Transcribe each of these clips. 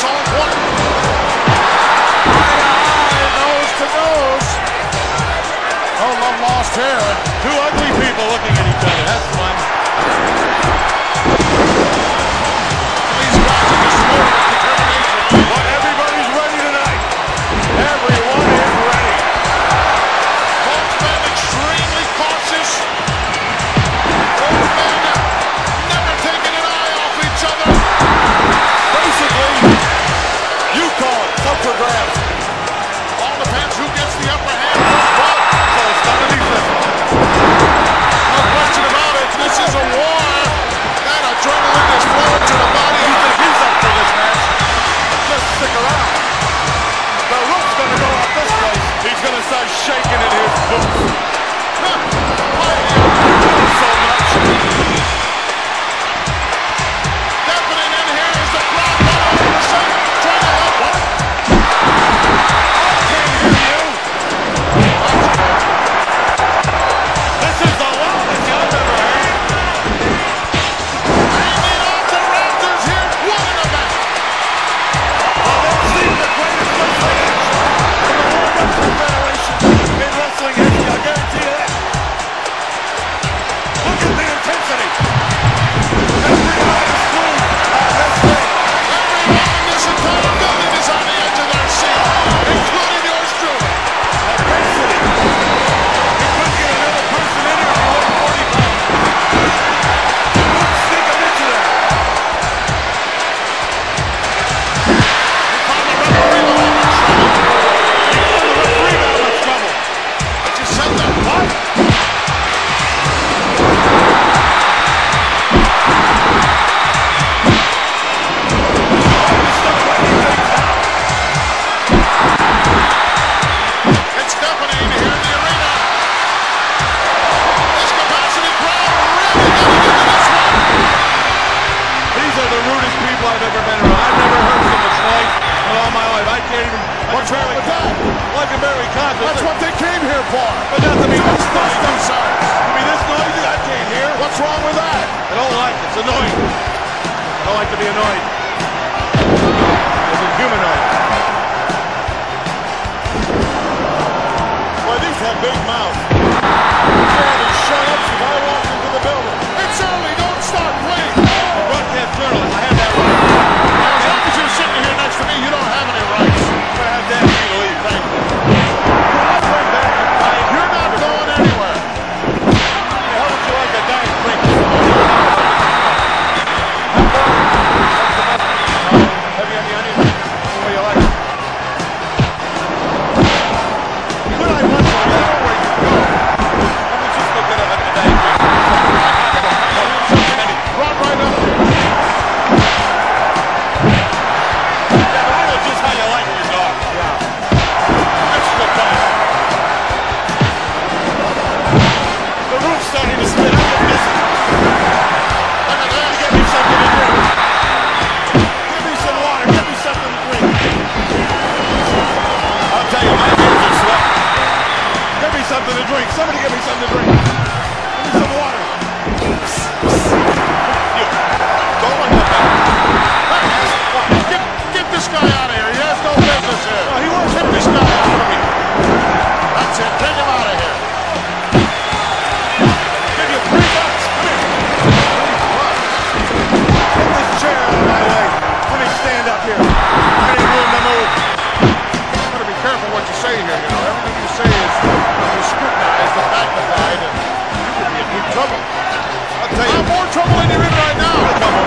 solid one. Lost here. Two ugly people looking at each other. That's fun. trouble. I'll tell you. I'm more trouble than you're in right now. What a trouble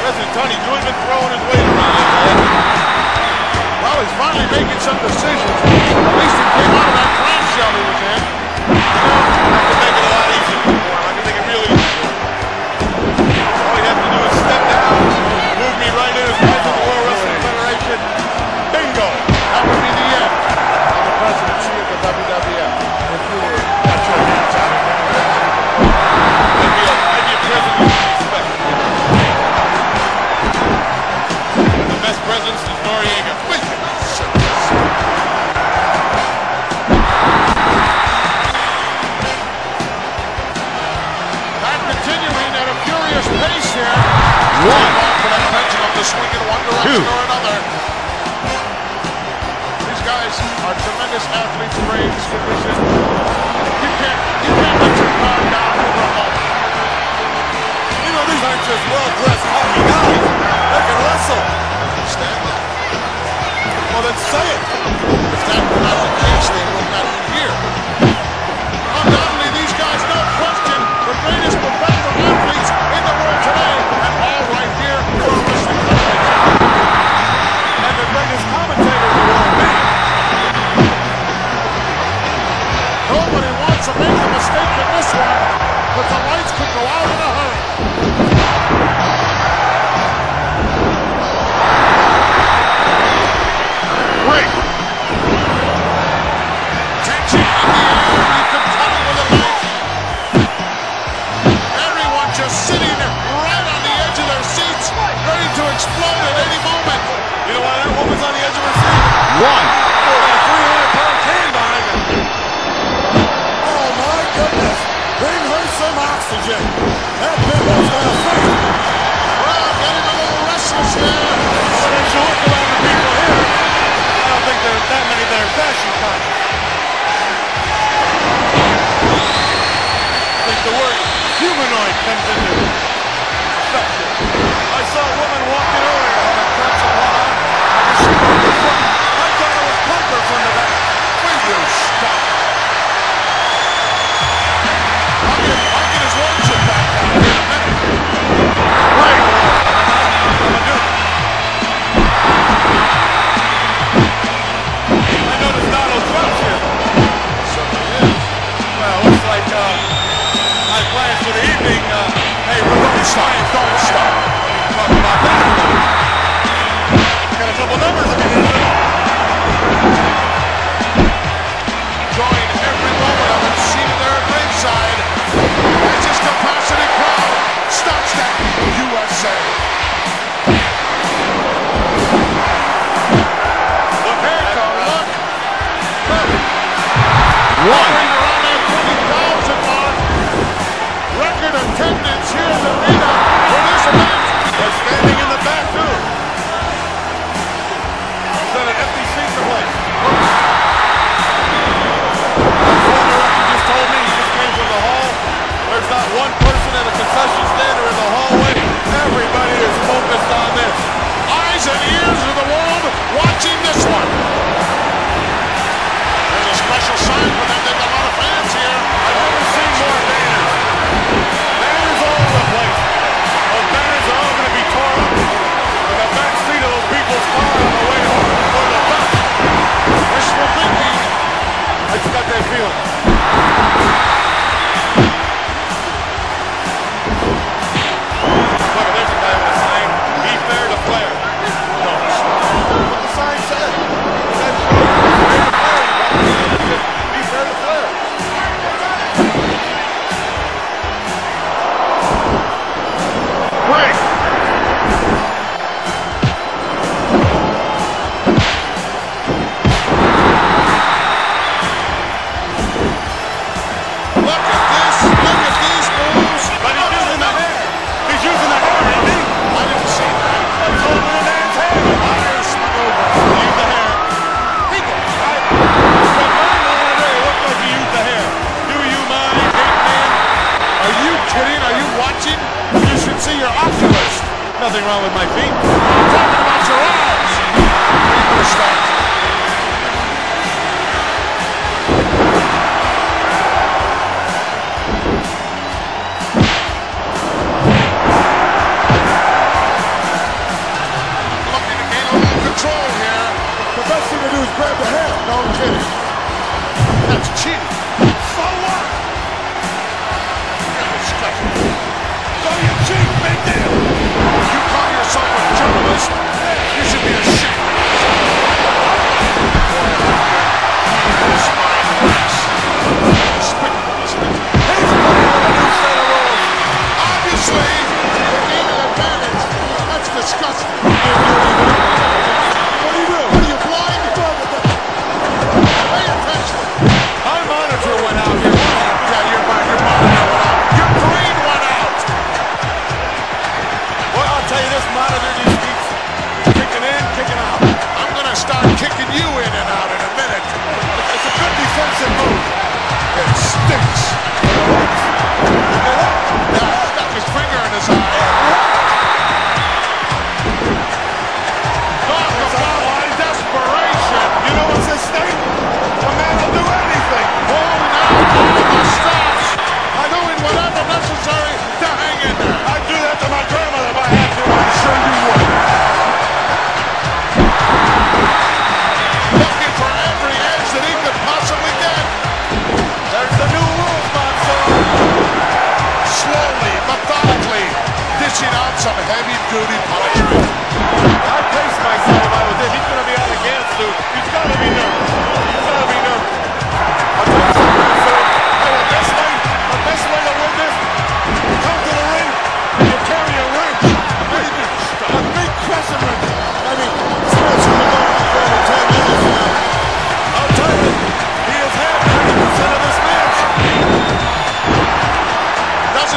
President Tunney doing and throwing his weight around. Well, he's finally making some decisions. At least he came out of that clamshell he was in. You know, to make it a lot easier. two. These guys are tremendous athletes, brains, condition. You can't, you can't let your guard down over a. You know, these aren't just well-dressed army guys. They can wrestle. Stand up. Well, then say it. If that were not the case, they would not be here. I'm not. one. Oh, my goodness. Bring her some oxygen. Well, getting a little restless a people here. I don't think there's that many fashion conscious. I think the word humanoid comes into. I saw a woman one.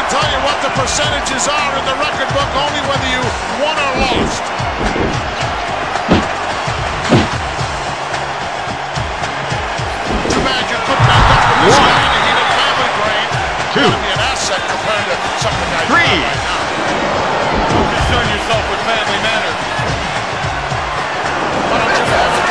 tell you what the percentages are in the record book, only whether you won or lost. Too bad you could not end up with this One. guy heated family grade. Two. That'd be an asset compared to some of the guys Three. right now. Concern yourself with family manners. Why don't you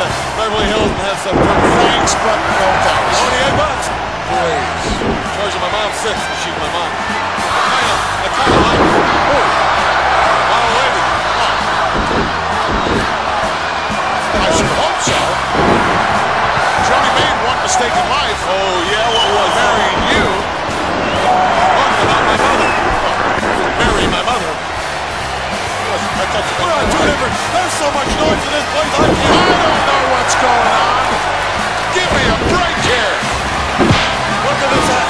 to Beverly Hills and have some good thanks, but no thanks. Only eight bucks. Please. Shows my mom's six. She's my mom. I kind of, I kind of like her. Oh. my lady. Oh. I should hope so. Johnny made one mistake in life. Oh, yeah, what was Marrying you. We're on two different. There's so much noise in this place. I, I don't know what's going on. Give me a break here. Look at this.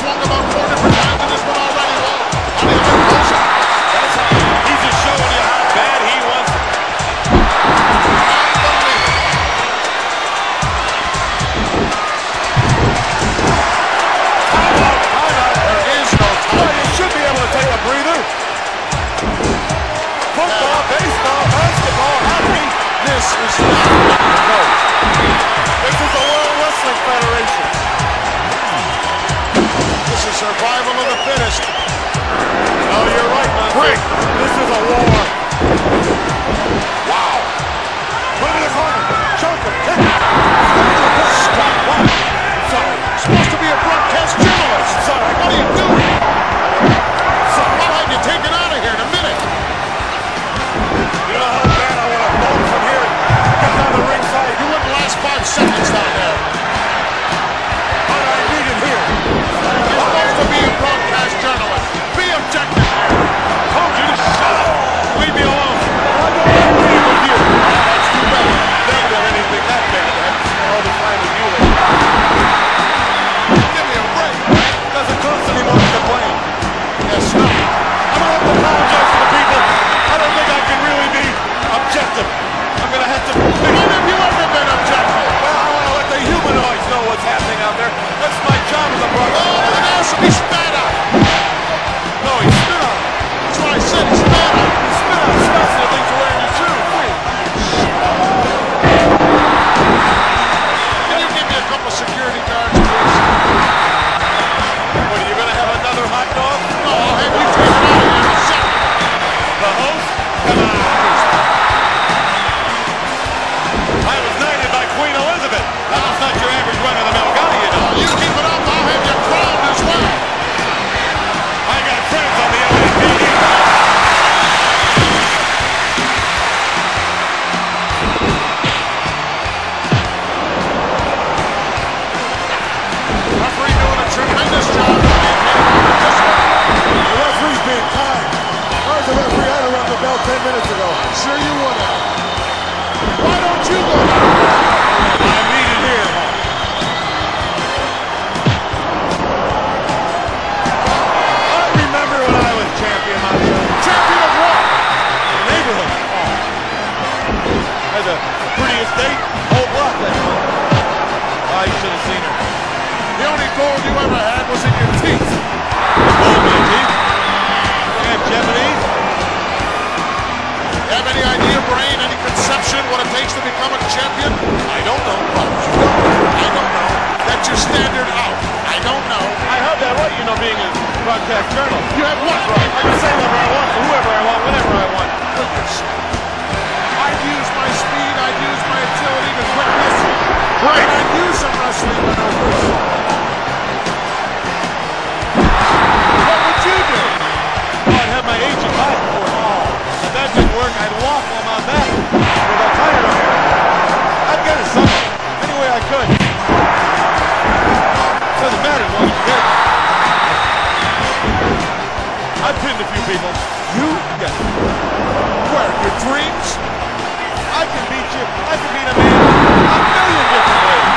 swung him over. what it takes to become a champion? I don't know. I don't know. That's your standard out. I don't know. I heard that right, you know, being a broadcast journal. You have what right? I can say whatever I want, whoever I want, whenever I want. Goodness. I've used my speed, I've used my agility, the quickness. Right. And I've used some wrestling when What would you do? Oh, I'd have my agent buy for all. If oh, that didn't work, I'd walk people. You get it. Where? Your dreams? I can beat you. I can beat a man a million different ways.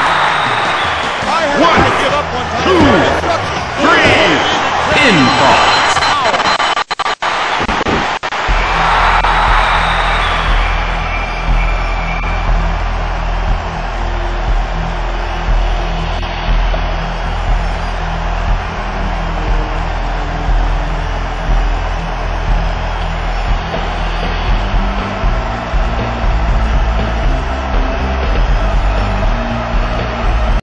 I one, give up one time.